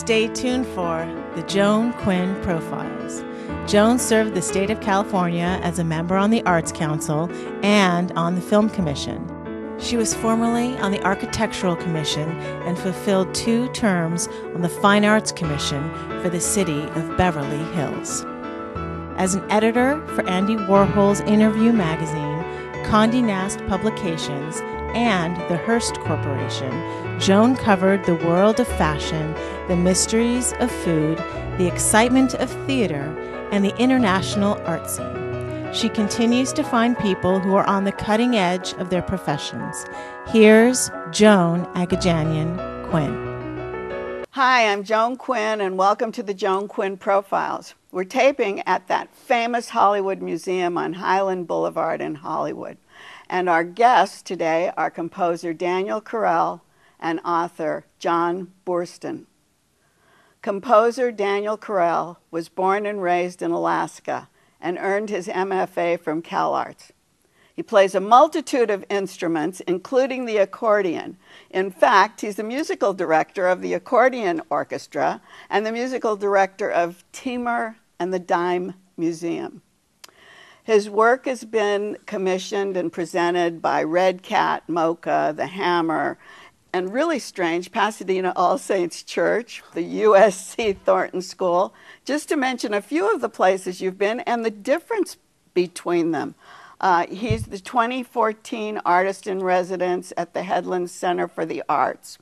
Stay tuned for the Joan Quinn Profiles. Joan served the state of California as a member on the Arts Council and on the Film Commission. She was formerly on the Architectural Commission and fulfilled two terms on the Fine Arts Commission for the city of Beverly Hills. As an editor for Andy Warhol's Interview magazine, Condé Nast Publications, and the Hearst Corporation, Joan covered the world of fashion, the mysteries of food, the excitement of theater, and the international art scene. She continues to find people who are on the cutting edge of their professions. Here's Joan Agajanian Quinn. Hi, I'm Joan Quinn, and welcome to the Joan Quinn Profiles. We're taping at that famous Hollywood Museum on Highland Boulevard in Hollywood. And our guests today are composer Daniel Corral and author Jon Boorstin. Composer Daniel Corral was born and raised in Alaska and earned his MFA from CalArts. He plays a multitude of instruments, including the accordion. In fact, he's the musical director of the Accordion Orchestra and the musical director of Timur and the Dime Museum. His work has been commissioned and presented by Red Cat, MoCA, The Hammer, and really strange, Pasadena All Saints Church, the USC Thornton School, just to mention a few of the places you've been and the difference between them. Uh, he's the 2014 Artist in Residence at the Headland Center for the Arts.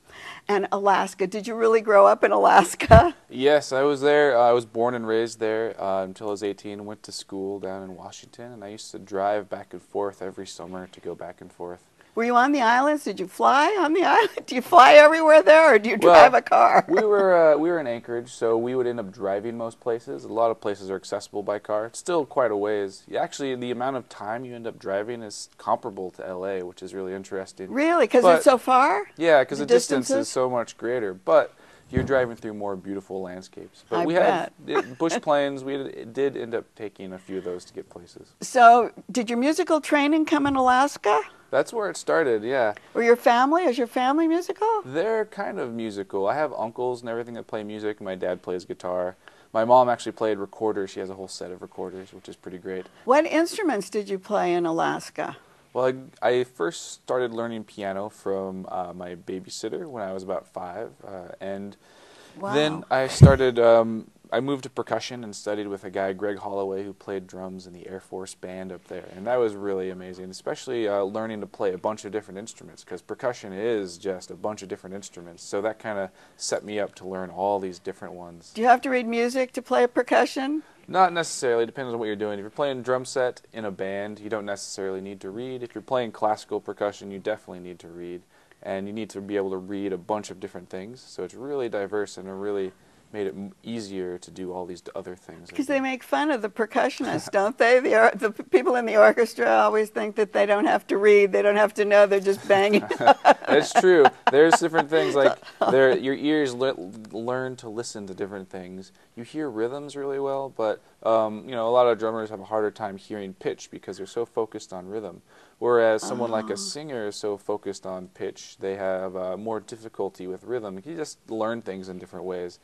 And Alaska, did you really grow up in Alaska? Yes, I was there. Uh, I was born and raised there uh, until I was 18. Went to school down in Washington, and I used to drive back and forth every summer to go back and forth. Were you on the islands? Did you fly on the island? Do you fly everywhere there, or do you drive well, a car? we were uh, we were in Anchorage, so we would end up driving most places. A lot of places are accessible by car. It's still quite a ways. Actually, the amount of time you end up driving is comparable to LA, which is really interesting. Really, because it's so far. Yeah, because the, the distance is so much greater, but you're driving through more beautiful landscapes. But I we bet. had bush planes. We did end up taking a few of those to get places. So, did your musical training come in Alaska? That's where it started, yeah. Or your family? Is your family musical? They're kind of musical. I have uncles and everything that play music. My dad plays guitar. My mom actually played recorders. She has a whole set of recorders, which is pretty great. What instruments did you play in Alaska? Well, I, I first started learning piano from uh, my babysitter when I was about five, uh, and wow. then I started um, I moved to percussion and studied with a guy, Greg Holloway, who played drums in the Air Force Band up there. And that was really amazing, especially uh, learning to play a bunch of different instruments, because percussion is just a bunch of different instruments. So that kind of set me up to learn all these different ones. Do you have to read music to play percussion? Not necessarily. Depends on what you're doing. If you're playing drum set in a band, you don't necessarily need to read. If you're playing classical percussion, you definitely need to read. And you need to be able to read a bunch of different things. So it's really diverse and a really made it easier to do all these other things. Because they make fun of the percussionists, don't they? The, the people in the orchestra always think that they don't have to read, they don't have to know, they're just banging. That's true. There's different things like your ears le learn to listen to different things. You hear rhythms really well, but um, you know a lot of drummers have a harder time hearing pitch because they're so focused on rhythm. Whereas someone oh. like a oh. singer is so focused on pitch, they have uh, more difficulty with rhythm. You just learn things in different ways.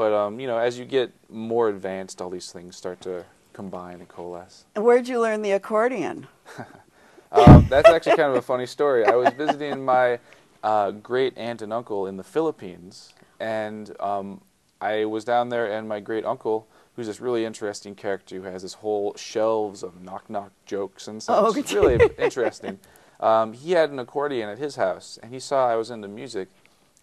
But um, you know, as you get more advanced, all these things start to combine and coalesce. And where'd you learn the accordion? um, that's actually kind of a funny story. I was visiting my uh, great aunt and uncle in the Philippines, and um, I was down there, and my great uncle, who's this really interesting character who has this whole shelves of knock knock jokes and such. Oh, it's really interesting. Um, he had an accordion at his house, and he saw I was into music,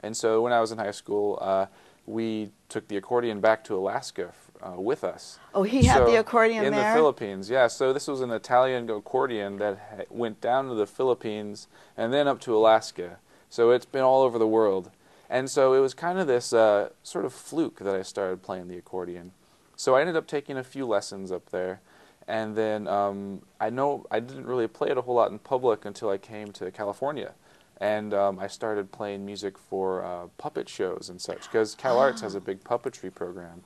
and so when I was in high school. Uh, we took the accordion back to Alaska uh, with us. Oh, he so had the accordion in there? the Philippines. Yeah, so this was an Italian accordion that went down to the Philippines and then up to Alaska. So it's been all over the world. And so it was kind of this uh, sort of fluke that I started playing the accordion. So I ended up taking a few lessons up there. And then um, I know I didn't really play it a whole lot in public until I came to California and um, I started playing music for uh, puppet shows and such because Cal Arts has a big puppetry program.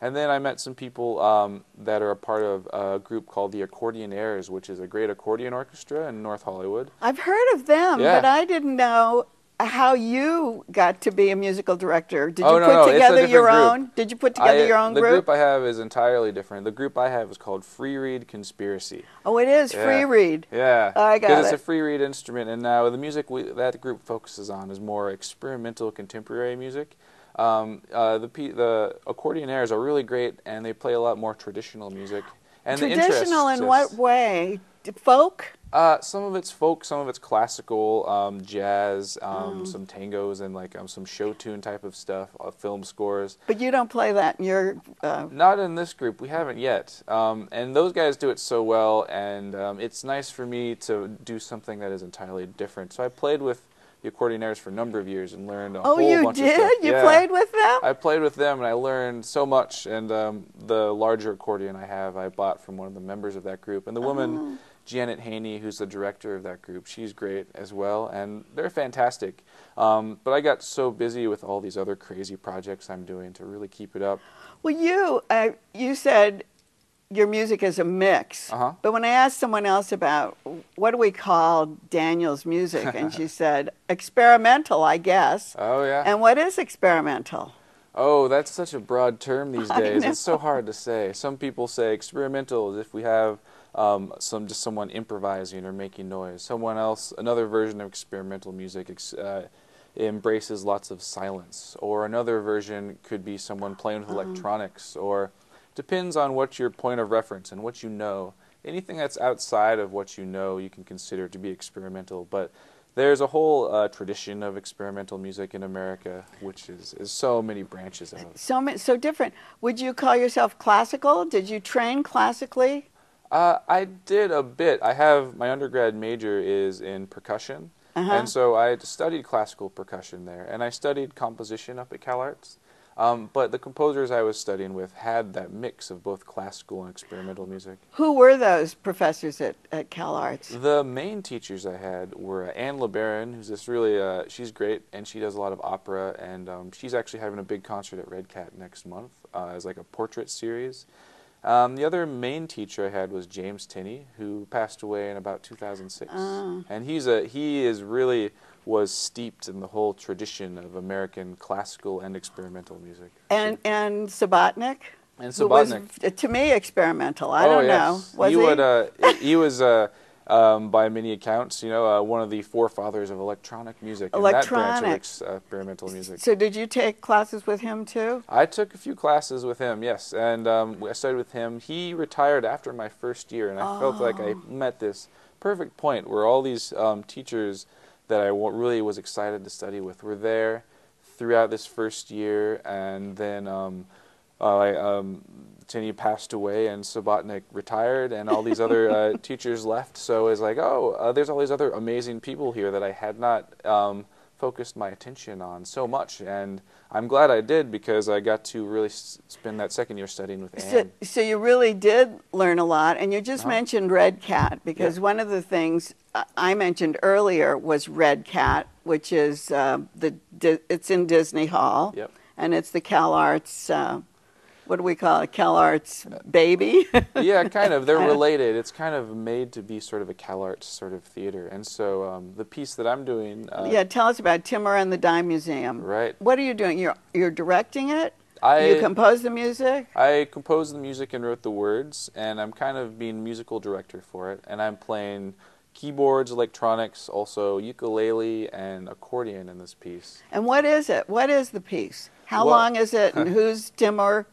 And then I met some people um, that are a part of a group called the Accordionaires, which is a great accordion orchestra in North Hollywood. I've heard of them, yeah. but I didn't know how you got to be a musical director. Did Oh, you no, put no, together your group. own? Did you put together I- your own the group? The group I have is entirely different. The group I have is called Free Reed Conspiracy. oh, it is free Yeah. read. Yeah, I got because it's a free reed instrument, and now the music we, that group focuses on is more experimental contemporary music. Um, uh, the the accordionaires are really great, and they play a lot more traditional music. And Traditional in what way? Folk? Uh, some of it's folk, some of it's classical, um, jazz, Oh. um, some tangos, and like um, some show tune type of stuff, uh, film scores. But you don't play that in your. Uh, Not in this group. We haven't yet. Um, and those guys do it so well, and um, it's nice for me to do something that is entirely different. So I played with the accordionaires for a number of years and learned a oh, whole you bunch of did? stuff. You Yeah. played with them? I played with them, and I learned so much. And um, the larger accordion I have, I bought from one of the members of that group. And the woman, Oh. Janet Haney, who's the director of that group, she's great as well, and they're fantastic. Um, but I got so busy with all these other crazy projects I'm doing to really keep it up. Well, you uh, you said your music is a mix. Uh-huh. But when I asked someone else about what do we call Daniel's music, and she said experimental, I guess. Oh yeah. And what is experimental? Oh, that's such a broad term these days. It's so hard to say. Some people say experimental is if we have um, some just someone improvising or making noise. Someone else, another version of experimental music, ex- uh, embraces lots of silence. Or another version could be someone playing with electronics. Or depends on what your point of reference and what you know. Anything that's outside of what you know, you can consider to be experimental. But there's a whole uh, tradition of experimental music in America, which is, is so many branches of. So ma- so different. Would you call yourself classical? Did you train classically? Uh, I did a bit. I have my undergrad major is in percussion, Uh-huh. and so I studied classical percussion there, and I studied composition up at CalArts. Um, but the composers I was studying with had that mix of both classical and experimental music. Who were those professors at, at CalArts? The main teachers I had were uh, Anne LeBaron, who's this really, uh, she's great, and she does a lot of opera, and um, she's actually having a big concert at Red Cat next month uh, as like a portrait series. Um, the other main teacher I had was James Tenney, who passed away in about 2006, Oh. and he's a he is really was steeped in the whole tradition of American classical and experimental music. And and Subotnick? And Who was, to me, experimental. I oh, don't yes. know. Was he, he? Would, uh, he was, uh, um, by many accounts, you know, uh, one of the forefathers of electronic music. and that of Electronic. uh, experimental music. So did you take classes with him too? I took a few classes with him, yes, and um, I studied with him. He retired after my first year, and I felt like I Oh. met this perfect point where all these um, teachers that I really was excited to study with were there throughout this first year, and then um, uh, I, um, Tenney passed away, and Subotnick retired, and all these other uh, teachers left. So it was like, oh, uh, there's all these other amazing people here that I had not um, focused my attention on so much, and I'm glad I did because I got to really s- spend that second year studying with So, Anne. so you really did learn a lot, and you just Uh-huh. mentioned Red Cat because Yeah. one of the things I- I mentioned earlier was Red Cat, which is uh, the it's in Disney Hall, Yep. and it's the CalArts. Uh, what do we call it? CalArts baby. yeah, kind of. They're related. It's kind of made to be sort of a CalArts sort of theater, and so um, the piece that I'm doing. Uh, yeah, tell us about Timur and the Dime Museum. Right. What are you doing? You're you're directing it. I you compose the music. I composed the music and wrote the words, and I'm kind of being musical director for it. And I'm playing keyboards, electronics, also ukulele and accordion in this piece. And what is it? What is the piece? How Well- long is it? And who's Timur?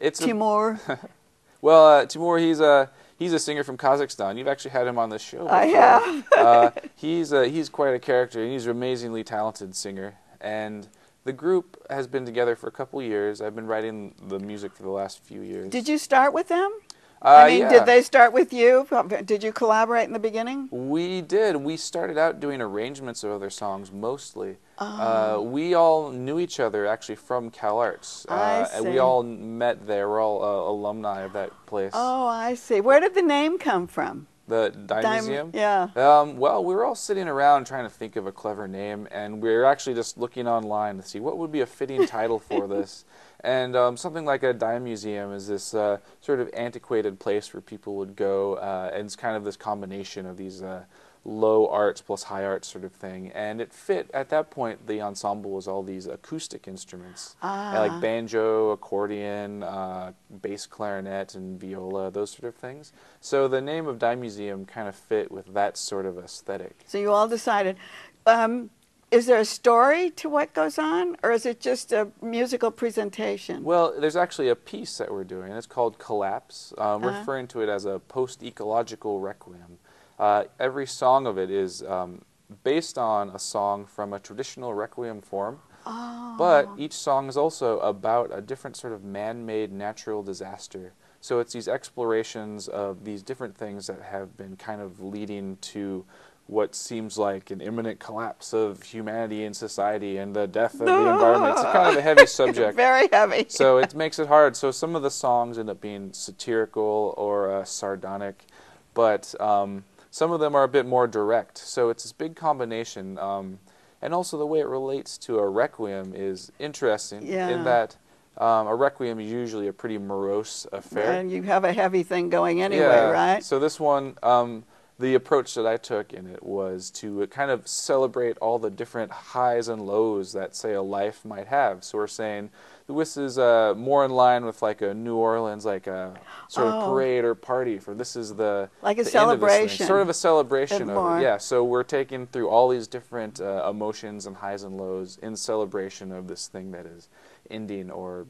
It's a, Timur. well, uh, Timur. He's a he's a singer from Kazakhstan. You've actually had him on the show. I have. uh, he's uh, he's quite a character. and He's an amazingly talented singer, and the group has been together for a couple years. I've been writing the music for the last few years. Did you start with them? Uh, I mean, yeah. did they start with you? Did you collaborate in the beginning? We did. We started out doing arrangements of other songs mostly. Oh. Uh, we all knew each other actually from CalArts. Uh, I and we all met there. We're all uh, alumni of that place. Oh, I see. Where did the name come from? The Dime, Dime- Museum? Yeah. Um, well, we were all sitting around trying to think of a clever name, and we were actually just looking online to see what would be a fitting title for this. And um, something like a dime museum is this uh, sort of antiquated place where people would go, uh, and it's kind of this combination of these uh, low arts plus high arts sort of thing. And it fit at that point. The ensemble was all these acoustic instruments, Ah. like banjo, accordion, uh, bass clarinet, and viola, those sort of things. So the name of Dime Museum kind of fit with that sort of aesthetic. So you all decided. Um, is there a story to what goes on, or is it just a musical presentation? Well, there's actually a piece that we're doing. It's called Collapse. Um, Uh-huh. referring to it as a post-ecological requiem. Uh, every song of it is um, based on a song from a traditional requiem form, oh. but each song is also about a different sort of man-made natural disaster. So it's these explorations of these different things that have been kind of leading to what seems like an imminent collapse of humanity and society and the death of the environment. It's kind of a heavy subject Very heavy. so it makes it hard. So some of the songs end up being satirical or uh, sardonic, but um, some of them are a bit more direct. So it's this big combination. Um, and also the way it relates to a requiem is interesting Yeah. in that um, a requiem is usually a pretty morose affair. and you have a heavy thing going anyway, yeah. right? So this one, um, the approach that I took in it was to kind of celebrate all the different highs and lows that, say, a life might have. So we're saying this is uh, more in line with like a New Orleans, like a sort Oh. of parade or party. For this is the Like a the end of celebration sort of a celebration of it. Yeah. So we're taking through all these different uh, emotions and highs and lows in celebration of this thing that is ending or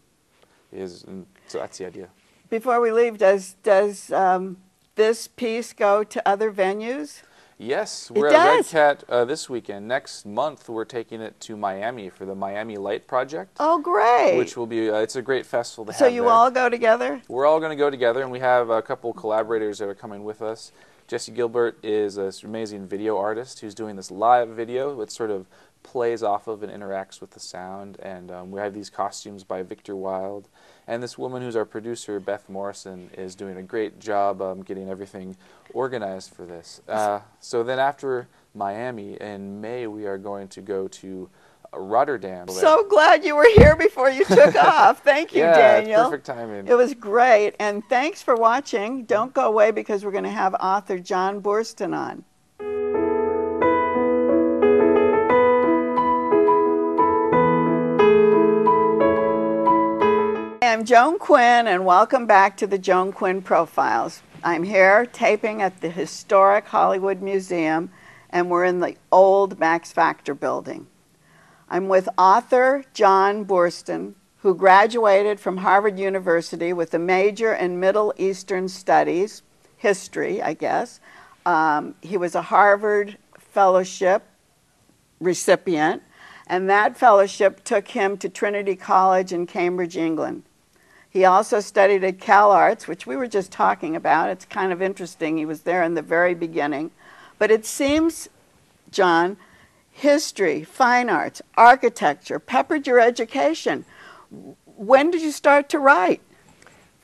is. So that's the idea. Before we leave, does does um, this piece go to other venues? Yes, we're at Red. Cat uh, this weekend. Next month, we're taking it to Miami for the Miami Light Project, Oh, great! which will be uh, it's a great festival to so have So you there. all go together? We're all going to go together, and we have a couple collaborators that are coming with us. Jesse Gilbert is an amazing video artist who's doing this live video that sort of plays off of and interacts with the sound. And um, we have these costumes by Victor Wild. And this woman who's our producer, Beth Morrison, is doing a great job um, getting everything organized for this. Uh, so then after Miami, in May, we are going to go to Rotterdam. So glad you were here before you took off. Thank you, yeah, Daniel. perfect timing. It was great. And thanks for watching. Don't go away because we're going to have author Jon Boorstin on. Joan Quinn, and welcome back to the Joan Quinn Profiles. I'm here taping at the historic Hollywood Museum, and we're in the old Max Factor building. I'm with author Jon Boorstin, who graduated from Harvard University with a major in Middle Eastern Studies, history, I guess. Um, he was a Harvard Fellowship recipient, and that fellowship took him to Trinity College in Cambridge, England. He also studied at Cal Arts, which we were just talking about. It's kind of interesting. He was there in the very beginning. But it seems, Jon, history, fine arts, architecture peppered your education. When did you start to write?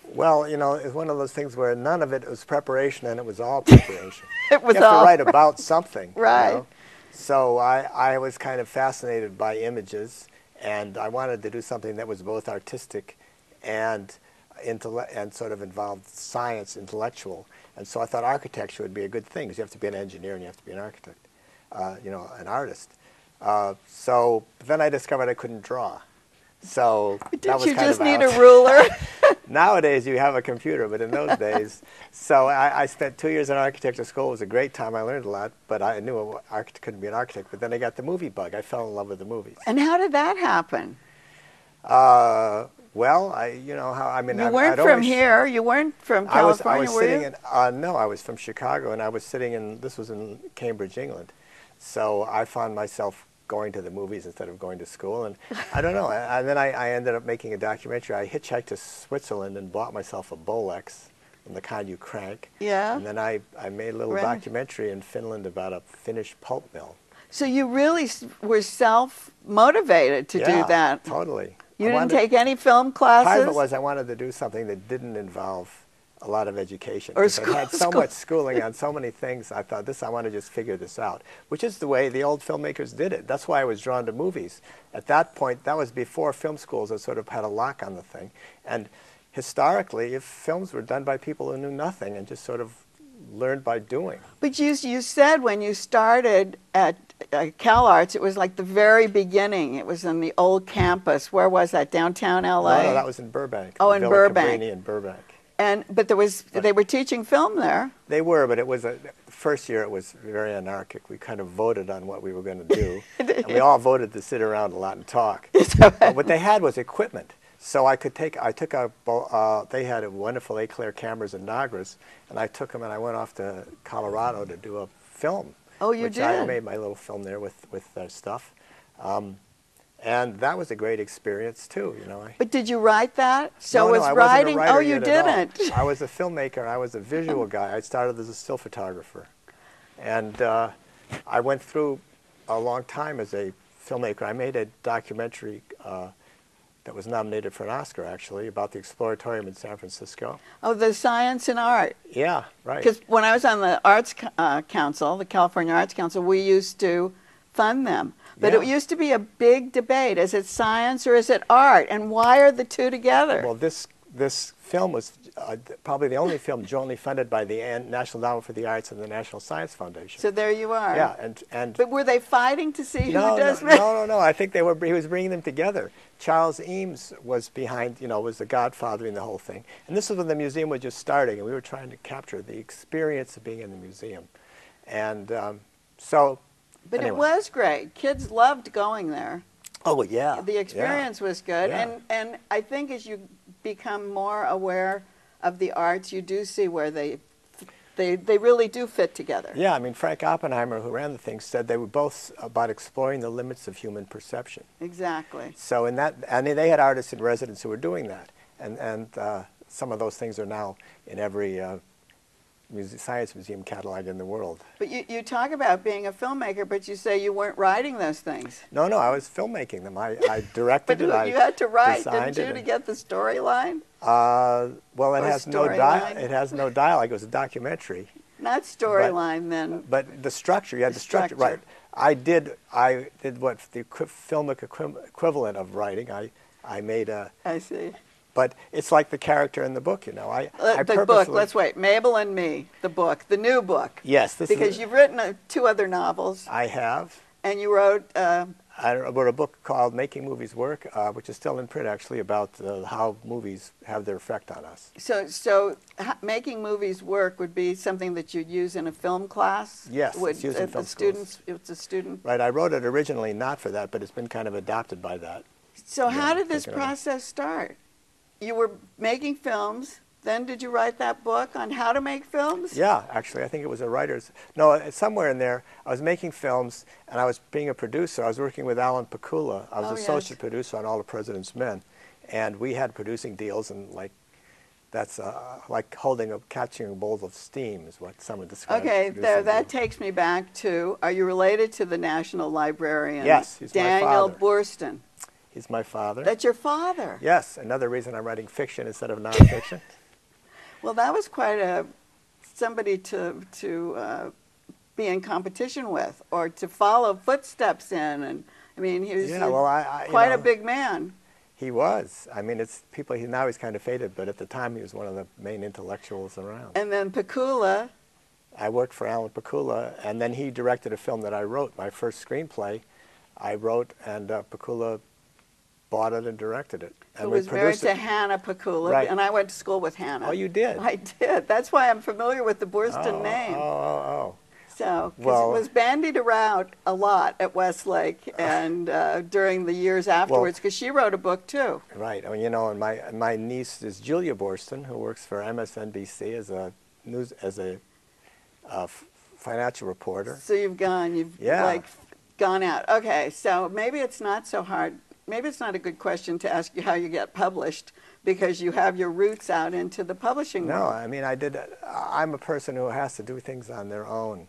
Well, you know, it's one of those things where none of it was preparation and it was all preparation. It was you have all to write about something. you Right. know? So I, I was kind of fascinated by images, and I wanted to do something that was both artistic and and sort of involved science, intellectual. And so I thought architecture would be a good thing because you have to be an engineer and you have to be an architect, uh, you know, an artist. Uh, so then I discovered I couldn't draw. So that Did you just need a ruler? Nowadays, you have a computer, but in those days, so I, I spent two years in architecture school. It was a great time. I learned a lot, but I knew architect couldn't be an architect. But then I got the movie bug. I fell in love with the movies. and how did that happen? Uh, well, I, you know how I mean. You I, weren't from always- here. You weren't from I was, California, I was were sitting you? in. Uh, no, I was from Chicago, and I was sitting in. This was in Cambridge, England. So I found myself going to the movies instead of going to school, and I don't know. And and then I, I ended up making a documentary. I hitchhiked to Switzerland and bought myself a Bolex, from the kind you crank. Yeah. And then I, I made a little Right. documentary in Finland about a Finnish pulp mill. So you really were self motivated to yeah, do that. Totally. You I didn't wanted- take any film classes. Part of it was I wanted to do something that didn't involve a lot of education. Or 'cause I'd had school- so school. much schooling on so many things. I thought this, I want to just figure this out, which is the way the old filmmakers did it. That's why I was drawn to movies. At that point, that was before film schools had sort of had a lock on the thing. And historically, if films were done by people who knew nothing and just sort of learned by doing. But you, you said when you started at uh, Cal Arts, it was like the very beginning. It was in the old campus. Where was that? Downtown LA. No, no, that was in Burbank. Oh, in Villa Burbank. Cabrini in Burbank. and but there was they were teaching film there. They were, but it was a first year. It was very anarchic. We kind of voted on what we were going to do, and we all voted to sit around a lot and talk. but what they had was equipment, so I could take. I took a. Uh, they had a wonderful Eclair cameras and Nagras, and I took them and I went off to Colorado to do a film. Oh, you which I made my little film there with with their stuff, um, and that was a great experience too. You know. I, But did you write that? So no, was no, I wasn't a writing. oh, you yet at all. didn't. I was a filmmaker. I was a visual guy. I started as a still photographer, and uh, I went through a long time as a filmmaker. I made a documentary uh, that was nominated for an Oscar, actually, about the Exploratorium in San Francisco. Oh, the science and art. Yeah, right. Because when I was on the Arts uh, Council, the California Arts Council, we used to fund them. But it used to be a big debate: is it science or is it art? And why are the two together? Well, this this film was uh, probably the only film jointly funded by the An- National Endowment for the Arts and the National Science Foundation. so there you are. yeah, and and But were they fighting to see no, who does no, ma- no, no, no. I think they were. He was bringing them together. Charles Eames was behind. You know, was the godfather in the whole thing. And this was when the museum was just starting, and we were trying to capture the experience of being in the museum. And um, so, But it was great. Kids loved going there. Oh yeah. The experience was good, Yeah. and and I think as you become more aware of the arts, you do see where they they they really do fit together. Yeah, I mean Frank Oppenheimer, who ran the thing, said they were both about exploring the limits of human perception. Exactly. So in that, and they had artists in residence who were doing that, and and uh, some of those things are now in every uh, muse- science museum catalog in the world. But you, you talk about being a filmmaker, but you say you weren't writing those things. No, no, I was filmmaking them. I, I But directed you, it. I you had to write, didn't you, to get the storyline? Uh, well, it Or has no dial. It has no dialogue. It was a documentary. Not storyline, then. But the structure, you had The the, structure, structure. right? I did. I did what the filmic equi- equivalent of writing. I, I made a. I see. But it's like the character in the book, you know. I, Uh, I the book. Let's wait. Mabel and Me, the book, the new book. Yes, this Because you've written uh, two other novels, I have. and you wrote. Uh, I wrote a book called Making Movies Work, uh, which is still in print, actually, about uh, how movies have their effect on us. So, so making movies work would be something that you'd use in a film class. Yes, would, it's used in film students. It's a student. Right. I wrote it originally not for that, but it's been kind of adopted by that. So, Yeah, how did this thinking of it. process start? You were making films. Then, did you write that book on how to make films? Yeah, actually, I think it was a writer's. No, it's somewhere in there. I was making films, and I was being a producer. I was working with Alan Pakula. I was Oh, yes. associate producer on All the President's Men, and we had producing deals, and like that's uh, like holding a catching a bowl of steam is what someone described. Okay, there, that takes me back to are you related to the National Librarian? Yes, he's my Daniel father. Boorstin. He's my father. That's your father. yes, another reason I'm writing fiction instead of nonfiction. Well, that was quite a somebody to to uh, be in competition with or to follow footsteps in. And I mean, he was yeah, a- well, I, I quite a big man. He was. I mean, it's people. He now he's kind of faded, but at the time he was one of the main intellectuals around. And then Pakula. I worked for Alan Pakula, and then he directed a film that I wrote, my first screenplay. I wrote, and uh, Pakula bought it and directed it. And Who was married to it. Hannah Pakula, Right. and I went to school with Hannah. Oh, you did? I did. That's why I'm familiar with the Boorstin oh, name. Oh, oh, So, 'cause Well- it was bandied around a lot at Westlake and uh, during the years afterwards, because she wrote a book too. oh. Right. I mean, you know, and my my niece is Julia Boorstin, who works for MSNBC as a news as a uh, financial reporter. So you've gone, you've Yeah. like gone out. Okay, so maybe it's not so hard. Maybe it's not a good question to ask you how you get published because you have your roots out into the publishing No, world. No, I mean, I did. I'm a person who has to do things on their own,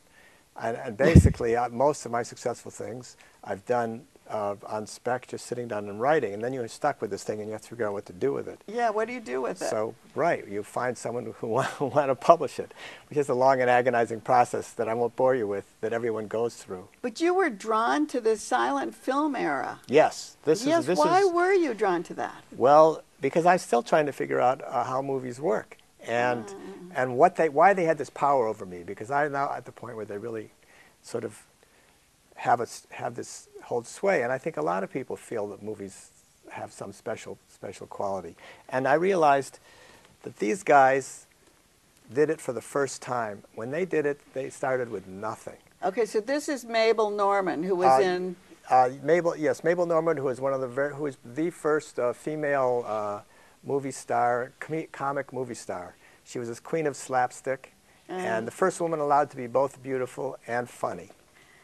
and, and basically, uh, most of my successful things I've done uh, on spec, just sitting down and writing, and then you're stuck with this thing, and you have to figure out what to do with it. Yeah, what do you do with it? So, right, you find someone who want, want to publish it, which is a long and agonizing process that I won't bore you with, that everyone goes through. but you were drawn to this silent film era. Yes, this yes, is this why is were you drawn to that? Well, because I'm still trying to figure out uh, how movies work, and and what they, why they had this power over me, because I'm now at the point where they really sort of have, a, have this hold sway. And I think a lot of people feel that movies have some special, special quality. And I realized that these guys did it for the first time. When they did it, they started with nothing. Okay, so this is Mabel Normand, who was Uh, in. Uh, Mabel, yes, Mabel Normand, who was one of the very, who was the first uh, female uh, movie star, com- comic movie star. She was this queen of slapstick, and the first woman allowed to be both beautiful and funny.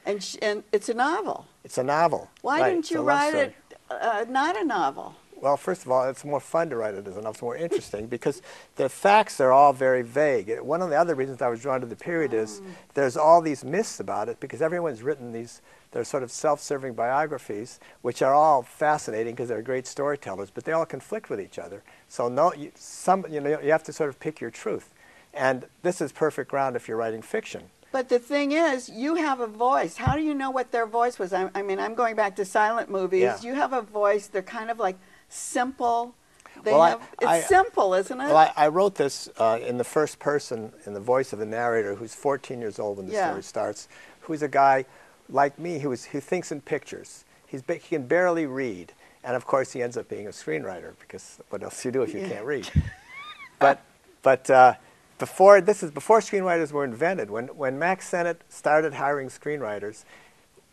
And, sh- and it's a novel. It's a novel. Why right, didn't you write story. it uh, not a novel? Well, first of all, it's more fun to write it as a novel. It's more interesting because the facts are all very vague. One of the other reasons I was drawn to the period is there's all these myths about it because everyone's written these, they're sort of self-serving biographies, which are all fascinating because they're great storytellers, but they all conflict with each other. So no, you, some, you know, you have to sort of pick your truth. And this is perfect ground if you're writing fiction. But the thing is, you have a voice. How do you know what their voice was? I, I mean, I'm going back to silent movies. Yeah. You have a voice. They're kind of like simple. They Well, I- it's I- simple, isn't it? Well, I, I wrote this uh, in the first person, in the voice of the narrator, who's 14 years old when the Yeah. story starts, who's a guy like me who, is, who thinks in pictures. He's, he can barely read. And of course, he ends up being a screenwriter because what else do you do if you Yeah. can't read? but but uh, before, this is before screenwriters were invented. When, when Mack Sennett started hiring screenwriters,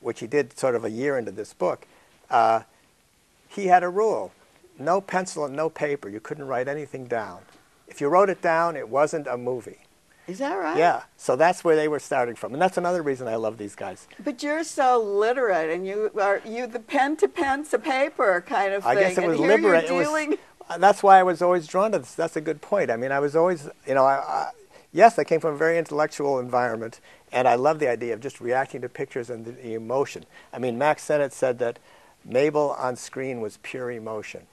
which he did sort of a year into this book, uh, he had a rule no pencil and no paper. You couldn't write anything down. If you wrote it down, it wasn't a movie. Is that right? Yeah, so that's where they were starting from. And that's another reason I love these guys. But you're so literate, and you are you the pen to pen to paper kind of I thing. guess it and was. You're It was, dealing, that's why I was always drawn to this. That's a good point. I mean, I was always, you know, I, I, yes, I came from a very intellectual environment, and I love the idea of just reacting to pictures and the, the emotion. I mean, Mack Sennett said that Mabel on screen was pure emotion.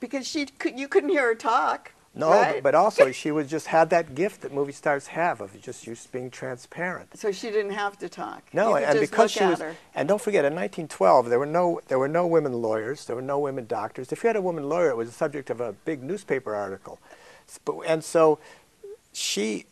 because she you couldn't hear her talk. No, right? but, also she was just had that gift that movie stars have of just just being transparent. so she didn't have to talk. No, and because she was, her. and don't forget, in 1912 there were no there were no women lawyers, there were no women doctors. If you had a woman lawyer, it was the subject of a big newspaper article, and so she,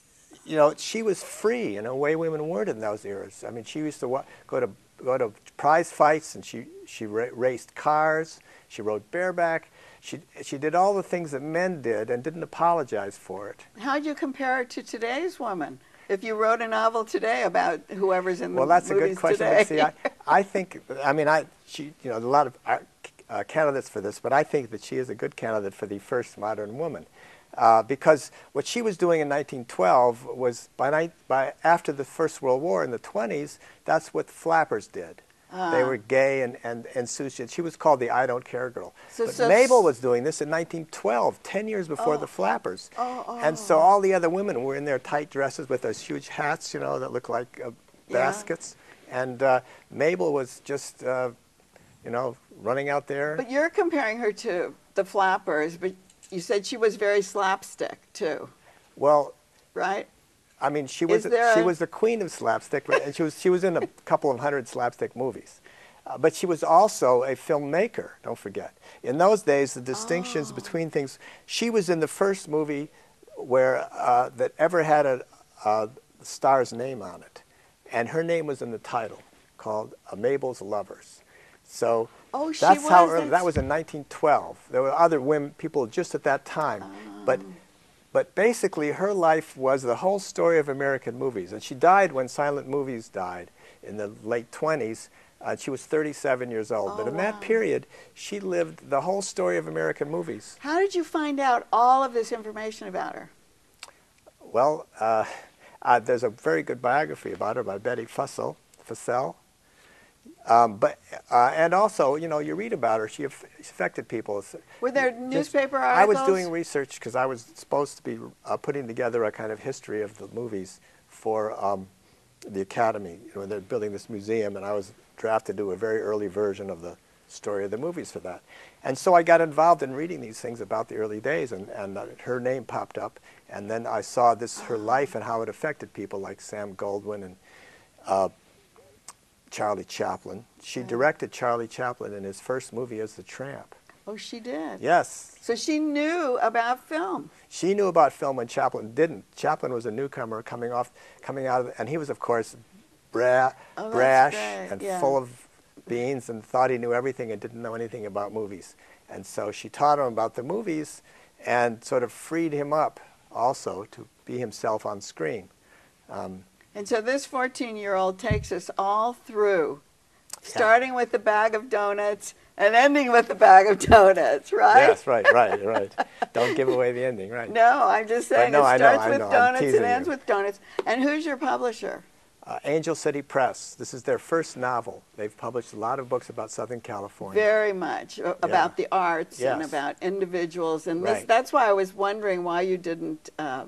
you know, she was free in a way women weren't in those eras. I mean, she used to wa- go to go to prize fights, and she she ra- raced cars, she rode bareback. She, she did all the things that men did and didn't apologize for it. How'd you compare it to today's woman? If you wrote a novel today about whoever's in the Well, that's a good question. today. See, I, I think, I mean, I, she, you know, a lot of uh, candidates for this, but I think that she is a good candidate for the first modern woman. Uh, because what she was doing in 1912 was by, night, by after the First World War in the 20s, that's what the flappers did. They Ah. were gay and, and, and Susie, she was called the I Don't Care Girl. So- but so- Mabel was doing this in 1912, 10 years before the flappers. Oh, oh. And so all the other women were in their tight dresses with those huge hats, you know, that looked like uh, Yeah. baskets. And uh, Mabel was just, uh, you know, running out there. But you're comparing her to the Flappers, but you said she was very slapstick too, well, right? I mean, she was there she a- was the queen of slapstick, and she was she was in a couple of hundred slapstick movies. Uh, but she was also a filmmaker. Don't forget. In those days, the distinctions Oh. between things. She was in the first movie where uh, that ever had a, a star's name on it, and her name was in the title, called uh, Mabel's Lovers. So Oh, she that's how early. That was in 1912. There were other women people just at that time, but. Oh. But basically, her life was the whole story of American movies. And she died when silent movies died in the late 20s. Uh, she was 37 years old. but Oh, in that period, she lived the whole story of American movies. How did you find out all of this information about her? Well, uh, uh, there's a very good biography about her by Betty Fussell. Fussell. Um, but uh, and also, you know, you read about her. She aff- affected people. Were there Just- newspaper I was doing research because I was supposed to be uh, putting together a kind of history of the movies for um, the Academy. You know, they're building this museum, and I was drafted to do a very early version of the story of the movies for that. And so I got involved in reading these things about the early days, and, and uh, her name popped up. And then I saw this her life and how it affected people like Sam Goldwyn and uh, Charlie Chaplin. She directed Charlie Chaplin in his first movie as the Tramp. Oh, she did. Yes, So she knew about film. she knew about film when Chaplin didn't. Chaplin was a newcomer coming off, coming out of, and he was of course bra- Oh, brash and yeah. full of beans and thought he knew everything and didn't know anything about movies. And so she taught him about the movies and sort of freed him up also to be himself on screen. Um, And so this 14 year old takes us all through, starting with the bag of donuts and ending with the bag of donuts, right? Yes, right, right, right. Don't give away the ending, right? No, I'm just saying no, it know, starts with know, donuts and ends you. with donuts. And who's your publisher? Uh, Angel City Press. This is their first novel. They've published a lot of books about Southern California. Very much about the arts and about individuals. And this, Right. that's why I was wondering why you didn't uh,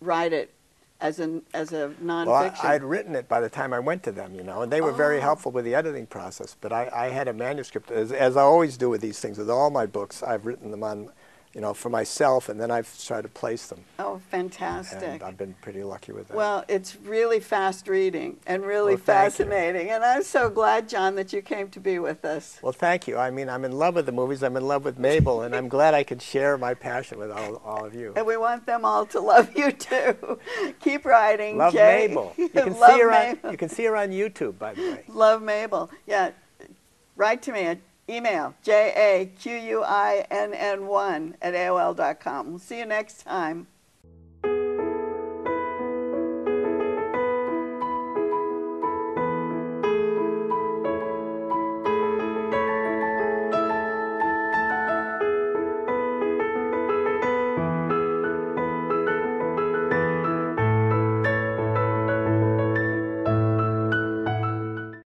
write it as an as a well, nonfiction. I, I'd written it by the time I went to them, you know, and they were very Oh. helpful with the editing process. But I, I had a manuscript, as, as I always do with these things, with all my books, I've written them on, you know, for myself, and then I've tried to place them. oh, fantastic. And I've been pretty lucky with that. Well, it's really fast reading and really Well, thank you. fascinating. And I'm so glad, Jon, that you came to be with us. Well, thank you. I mean, I'm in love with the movies. I'm in love with Mabel, and I'm glad I could share my passion with all, all of you. And we want them all to love you too. Keep writing. Love Jay. Mabel. You can Love see her on. You can see her on YouTube, by the way. Love Mabel. Yeah. Write to me at email J A Q U I N N 1 at AOL.com. We'll see you next time.